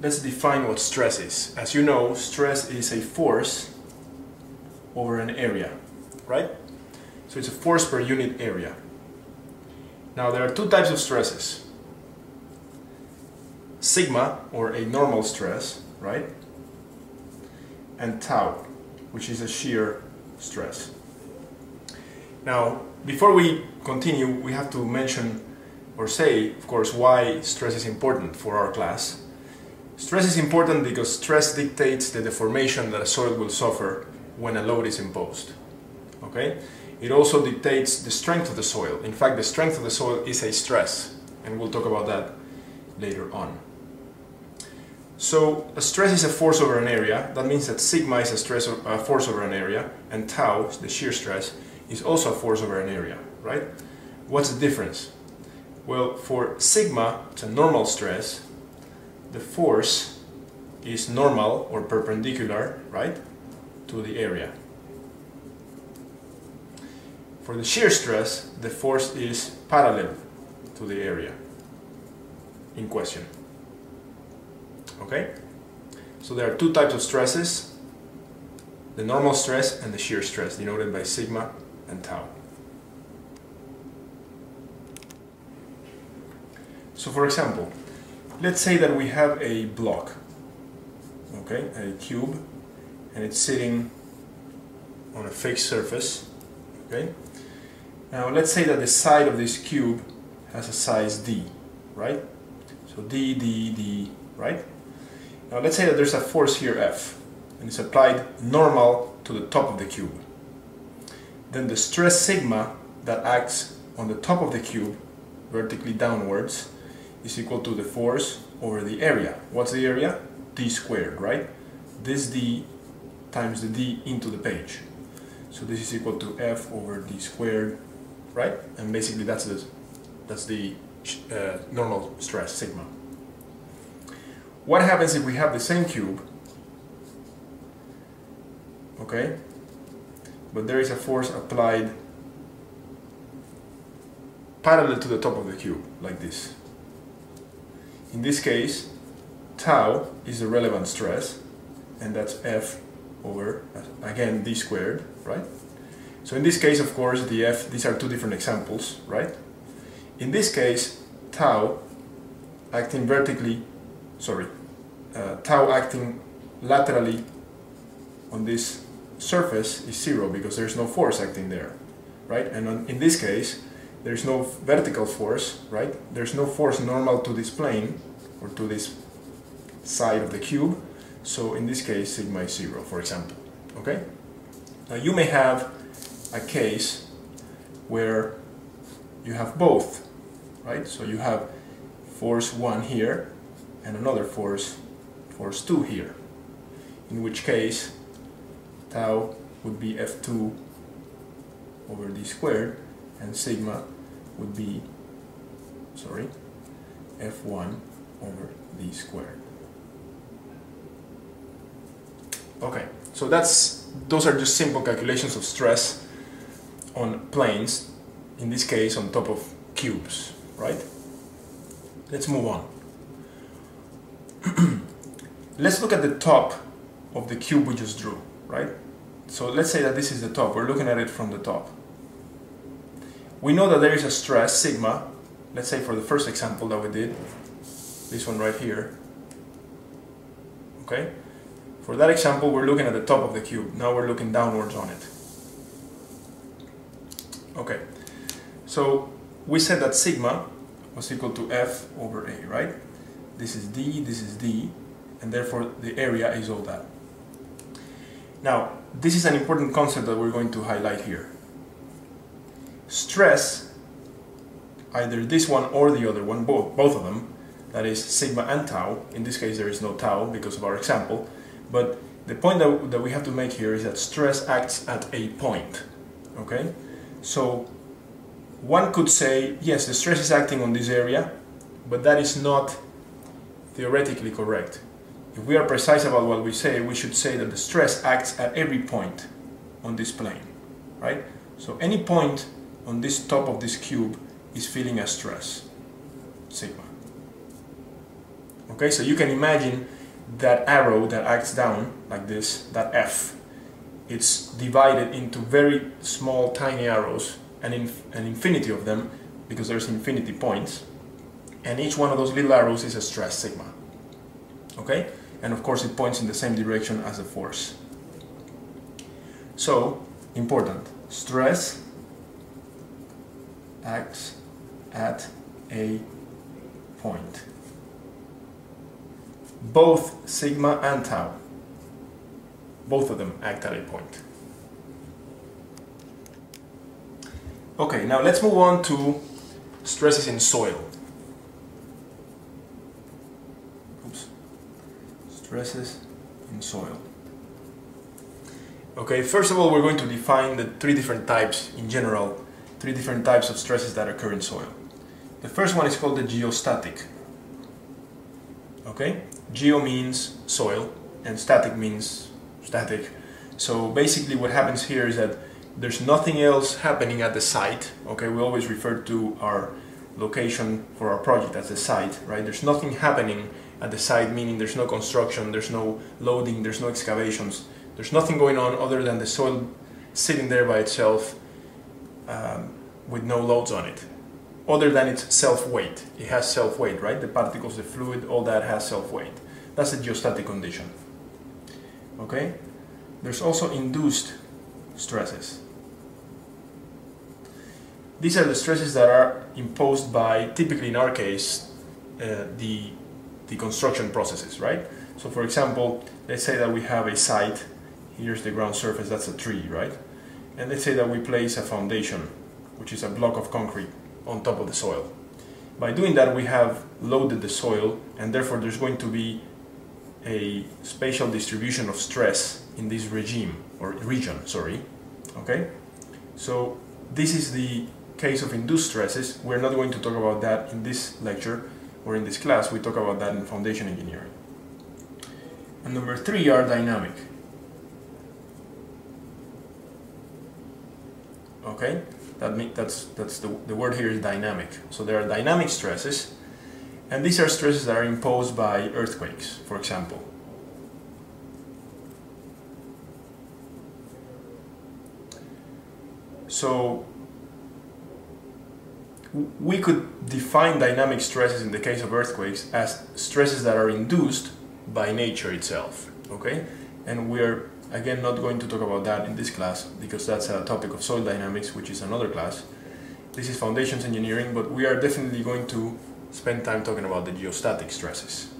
let's define what stress is. As you know, stress is a force over an area, right? So it's a force per unit area. Now there are two types of stresses. Sigma, or a normal stress, right? And tau, which is a shear stress. Now, before we continue, we have to mention or say, of course, why stress is important for our class. Stress is important because stress dictates the deformation that a soil will suffer when a load is imposed. Okay? It also dictates the strength of the soil. In fact, the strength of the soil is a stress, and we'll talk about that later on. So, a stress is a force over an area. That means that sigma is a, stress, a force over an area, and tau, the shear stress, is also a force over an area, right? What's the difference? Well, for sigma, it's a normal stress, the force is normal or perpendicular, right, to the area. For the shear stress, the force is parallel to the area in question. Okay? So there are two types of stresses, the normal stress and the shear stress, denoted by sigma and tau. So for example, let's say that we have a block, okay, a cube, and it's sitting on a fixed surface, okay? Now let's say that the side of this cube has a size d, right? So d, d, d, right? Now let's say that there's a force here F, and it's applied normal to the top of the cube. Then the stress sigma that acts on the top of the cube, vertically downwards, is equal to the force over the area. What's the area? d squared, right? This d times the d into the page. So this is equal to f over d squared, right? And basically that's the, that's the uh, normal stress, sigma. What happens if we have the same cube, okay, but there is a force applied parallel to the top of the cube, like this. In this case, tau is the relevant stress, and that's F over, again, d squared, right? So in this case, of course, the F, these are two different examples, right? In this case, tau acting vertically, sorry, uh, tau acting laterally on this surface is zero because there's no force acting there, right? And on, in this case, there's no vertical force, right? There's no force normal to this plane or to this side of the cube. So in this case, sigma is zero, for example, okay? Now you may have a case where you have both, right? So you have force one here and another force, force two here. In which case, tau would be f2 over d squared and sigma would be, sorry, f1 over d squared. Okay, so that's those are just simple calculations of stress on planes, in this case on top of cubes, right? Let's move on. Let's look at the top of the cube we just drew, right? So let's say that this is the top, we're looking at it from the top. We know that there is a stress, sigma, let's say for the first example that we did, this one right here, okay? For that example, we're looking at the top of the cube. Now we're looking downwards on it. Okay, so we said that sigma was equal to F over A, right? This is D, this is D, and therefore the area is all that. Now, this is an important concept that we're going to highlight here. Stress, either this one or the other one, both, both of them, that is sigma and tau, in this case there is no tau because of our example, but the point that, that we have to make here is that stress acts at a point, okay? So one could say, yes, the stress is acting on this area, but that is not theoretically correct. If we are precise about what we say, we should say that the stress acts at every point on this plane, right? So any point on this top of this cube is feeling a stress, sigma. Okay, so you can imagine that arrow that acts down like this, that F, it's divided into very small tiny arrows and in, an infinity of them because there's infinity points and each one of those little arrows is a stress sigma. Okay? And of course it points in the same direction as the force. So important. Stress acts at a point. Both sigma and tau. Both of them act at a point. Okay now let's move on to stresses in soil. Stresses in soil. Okay, first of all we're going to define the three different types in general, three different types of stresses that occur in soil. The first one is called the geostatic. Okay, geo means soil and static means static. So basically what happens here is that there's nothing else happening at the site. Okay, we always refer to our location for our project as the site, right? There's nothing happening at the site, meaning there's no construction, there's no loading, there's no excavations, there's nothing going on other than the soil sitting there by itself um, with no loads on it, other than its self-weight. It has self-weight, right? The particles, the fluid, all that has self-weight. That's the geostatic condition. Okay? There's also induced stresses. These are the stresses that are imposed by, typically in our case, uh, the the construction processes, right? So for example, let's say that we have a site, here's the ground surface, that's a tree, right? And let's say that we place a foundation, which is a block of concrete on top of the soil. By doing that, we have loaded the soil, and therefore there's going to be a spatial distribution of stress in this regime, or region, sorry, okay? So this is the case of induced stresses. We're not going to talk about that in this lecture, or in this class, we talk about that in foundation engineering. And number three are dynamic. Okay, that mean, that's that's the the word here is dynamic. So there are dynamic stresses, and these are stresses that are imposed by earthquakes, for example. So we could define dynamic stresses in the case of earthquakes as stresses that are induced by nature itself, okay? And we are, again, not going to talk about that in this class because that's a topic of soil dynamics, which is another class. This is foundations engineering, but we are definitely going to spend time talking about the geostatic stresses.